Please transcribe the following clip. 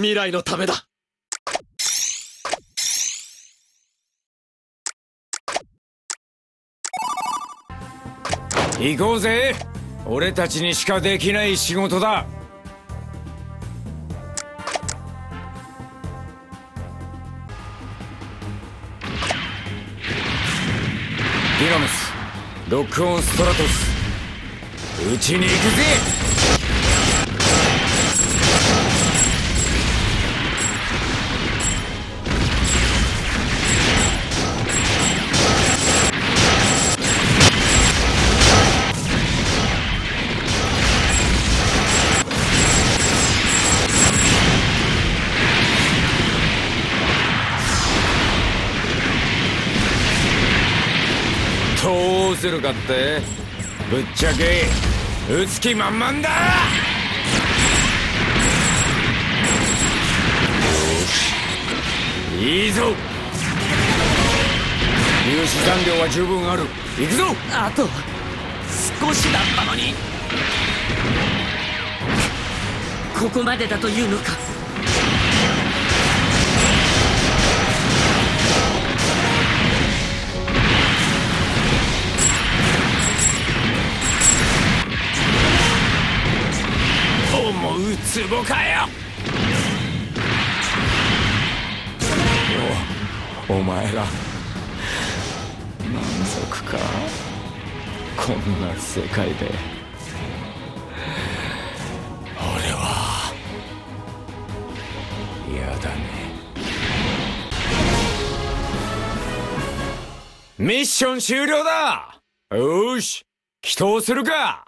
未来のためだ。行こうぜ。俺たちにしかできない仕事だ。ディナムスロックオンストラトス。うちに行くぜ。どうするかって？ぶっちゃけ打つ気満々だ！よし。いいぞ！粒子残量は十分ある。行くぞ！あと少しだったのに。ここまでだというのか？思うツボかよ。おお前ら。満足か？こんな世界で。俺は。嫌だね。ミッション終了だ！よし祈祷するか！